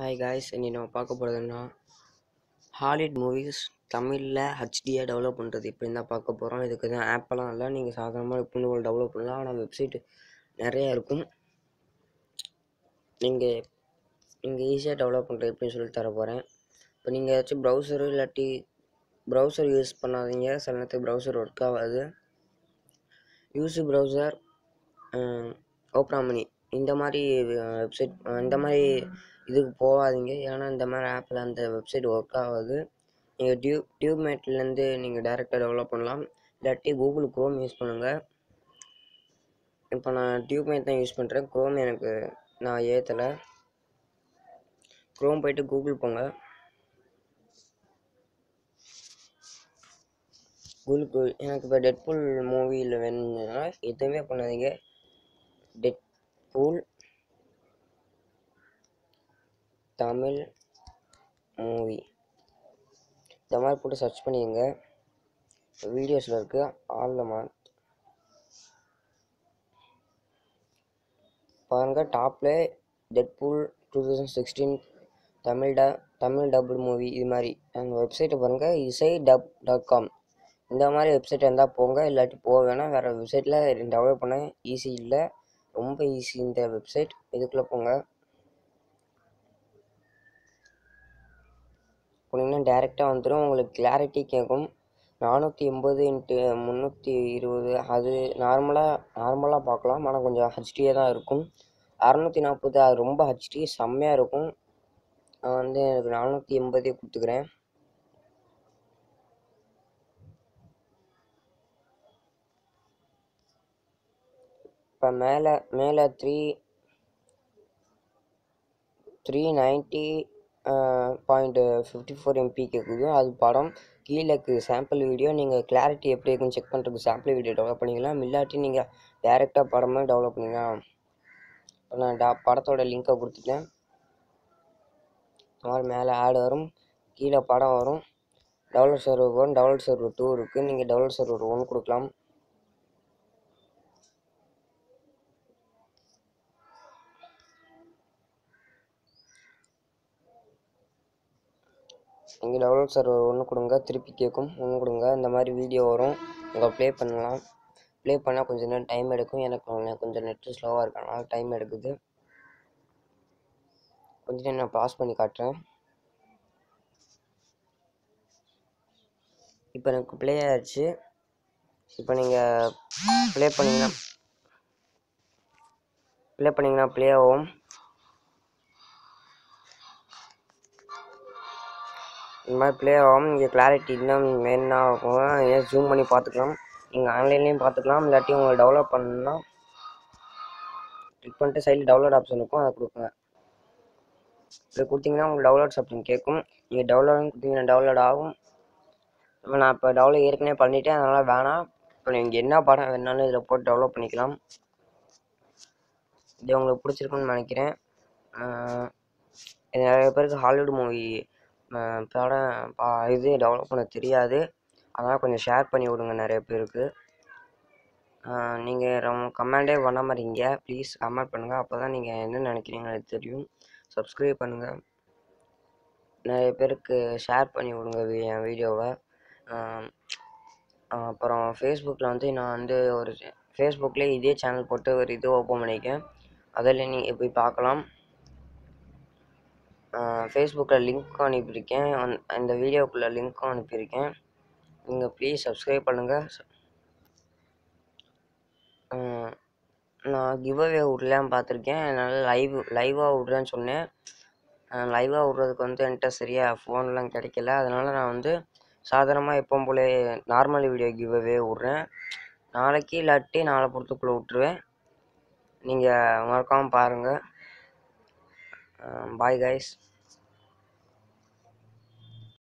Hi guys இன்னைக்கு நம்ம பார்க்க போகிறதுன்னா ஹாலிவுட் மூவிஸ் தமிழில் ஹச்டியாக டெவலப் பண்ணுறது இப்படி தான் பார்க்க போகிறோம் இதுக்கு தான் ஆப்பெல்லாம் இல்லை நீங்கள் சாதாரணமாக எப்படி போல் டெவலப் பண்ணலாம். ஆனால் வெப்சைட் நிறையா இருக்கும். நீங்கள் நீங்கள் ஈஸியாக டெவலப் பண்ணுறது எப்படின்னு சொல்லி தர போகிறேன் இப்போ நீங்கள் ஏதாச்சும் ப்ரௌசரு இல்லாட்டி ப்ரௌசர் யூஸ் பண்ணாதீங்க. சில நேரத்துக்கு ப்ரௌசர் ஒர்க் ஆகாது. யூஸு ப்ரௌசர் ஓப்ராமணி இந்த மாதிரி வெப்சைட் இந்த மாதிரி இதுக்கு போகாதீங்க. ஏன்னா இந்த மாதிரி ஆப்பில் அந்த வெப்சைட் ஒர்க் ஆகாது. நீங்கள் டியூப் டியூப்மேட்லேருந்து நீங்கள் டேரெக்டாக டெவலப் பண்ணலாம். இல்லாட்டி கூகுள் க்ரோம் யூஸ் பண்ணுங்கள் இப்போ நான் டியூப்மேட் தான் யூஸ் பண்ணுறேன் க்ரோம் எனக்கு நான் ஏற்றலை க்ரோம் போயிட்டு கூகுள் போங்க. கூகுள் எனக்கு இப்போ டெட்பூல் மூவியில் வேணும்னா எதுவுமே பண்ணாதீங்க. Deadpool Tamil movie. இந்த மாதிரி போட்டு சர்ச் பண்ணிக்கங்க. வீடியோஸில் இருக்குது ஆல் மந்த் பாருங்கள் டாப்பில் Deadpool two thousand sixteen Tamil ட தமிழ் டபுள் மூவி இது மாதிரி. அந்த வெப்சைட்டை பாருங்கள் இசை டப் டாட் காம் இந்த மாதிரி வெப்சைட் இருந்தால் போங்க இல்லாட்டி போக வேணாம். வேறு வெப்சைட்டில் டெவலப் பண்ண ஈஸி இல்லை. ரொம்ப ஈஸி இந்த வெப்சைட் இதுக்குள்ளே போங்க. டேரெக்டாக வந்துடும் உங்களுக்கு கிளாரிட்டி கேட்கும் நானூற்றி எண்பது இன்ட்டு முந்நூற்றி இருபது. அது நார்மலாக நார்மலாக பார்க்கலாம். ஆனால் கொஞ்சம் ஹச்டியாக தான் இருக்கும். அறநூற்றி நாற்பது அது ரொம்ப ஹச்டி செம்மையாக இருக்கும். நான் வந்து எனக்கு நானூற்றி எண்பதே கொடுத்துக்கிறேன். இப்போ மேலே மேலே three three ninety point fifty four MB கேட்குது அது படம் கீழே இருக்குது சாம்பிள் வீடியோ நீங்கள் கிளாரிட்டி எப்படி இருக்குன்னு செக் பண்ணுறதுக்கு சாம்பிள் வீடியோ டெவலப் பண்ணிக்கலாம். இல்லாட்டி நீங்கள் டேரெக்டாக படமாக டெவலப் பண்ணிக்கலாம். இப்போ நான் டா படத்தோட லிங்க்கை கொடுத்துட்டேன். மாதிரி மேலே ஆடு வரும். கீழே படம் வரும். Download server one download server two இருக்குது நீங்கள் டவுன்லோட் சர்வர் ஒன் கொடுக்கலாம். நீங்கள் டவுன்லோட் சர்வர் ஒன்று கொடுங்க திருப்பி கேட்கும் ஒன்று கொடுங்க. இந்த மாதிரி வீடியோ வரும். நீங்கள் ப்ளே பண்ணலாம். ப்ளே பண்ணால் கொஞ்சம் நேரம் டைம் எடுக்கும். எனக்கு கொஞ்சம் நெட்டு ஸ்லோவாக இருக்கனால டைம் எடுக்குது. கொஞ்ச நேரம் நான் பாஸ் பண்ணி காட்டுறேன். இப்போ எனக்கு ப்ளே ஆயிடுச்சு இப்போ நீங்கள் ப்ளே பண்ணிங்கன்னா ப்ளே பண்ணிங்கன்னா ப்ளே ஆகும். இந்த மாதிரி ப்ளே ஆகும். இங்கே கிளாரிட்டி இன்னும் வேணும்னா ஏன் ஜூம் பண்ணி பார்த்துக்கலாம். நீங்கள் ஆன்லைன்லேயும் பார்த்துக்கலாம். இல்லாட்டி உங்களுக்கு டெவலப் பண்ணணும்னா கிளிக் பண்ணிட்டு சைடில் டவுன்லோட் ஆப்ஷன் இருக்கும். அதை கொடுக்குங்க. இப்படி கொடுத்தீங்கன்னா உங்களுக்கு டவுன்லோட்ஸ் அப்படின்னு கேட்கும். நீங்கள் டவுன்லோட் கொடுத்தீங்கன்னா டவுன்லோட் ஆகும். இப்போ நான் இப்போ டவுன்லோட் ஏற்கனவே பண்ணிவிட்டேன் அதனால் வேணாம். இப்போ நீங்கள் என்ன படம் வேணாலும் இதில் போட்டு டெவலப் பண்ணிக்கலாம். இது உங்களுக்கு பிடிச்சிருக்குன்னு நினைக்கிறேன். இது நிறைய பேருக்கு ஹாலிவுட் மூவி படம் பா இது டெவலப் பண்ண தெரியாது. அதனால் கொஞ்சம் ஷேர் பண்ணி விடுங்க நிறைய பேருக்கு. நீங்கள் ரொம்ப கமெண்டே பண்ண மாட்டீங்க ப்ளீஸ் கமெண்ட் பண்ணுங்கள் அப்போ தான் நீங்கள் என்ன நினைக்கிறீங்கன்னு எனக்கு தெரியும். சப்ஸ்கிரைப் பண்ணுங்கள் நிறைய பேருக்கு ஷேர் பண்ணி விடுங்க என் வீடியோவை அப்புறம் ஃபேஸ்புக்கில் வந்து நான் வந்து ஒரு ஃபேஸ்புக்கில் இதே சேனல் போட்டு ஒரு இது ஓப்பன் பண்ணியிருக்கேன். அதில் நீங்கள் போய் பார்க்கலாம். ஃபேஸ்புக்கில் லிங்க்கும் அனுப்பியிருக்கேன். அந்த வீடியோக்குள்ளே லிங்க்கும் அனுப்பியிருக்கேன். நீங்கள் ப்ளீஸ் சப்ஸ்கிரைப் பண்ணுங்கள் நான் கிவ்அவே விடலான்னு பார்த்துருக்கேன். என்னால் லைவ் லைவாக விட்றேன்னு சொன்னேன். லைவாக விட்றதுக்கு வந்து என்கிட்ட சரியாக ஃபோன்லாம் கிடைக்கல. அதனால் நான் வந்து சாதாரணமாக எப்பவும் போல நார்மல் வீடியோ கிவ்அவே விட்றேன். நாளைக்கு இல்லாட்டி நாளை பொறுத்துக்குள்ளே விட்ருவேன் நீங்கள் மறக்காமல் பாருங்கள் பாய் கைஸ்